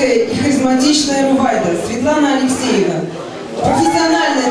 яркая и харизматичная Рувайда Светлана Алексеева, профессиональная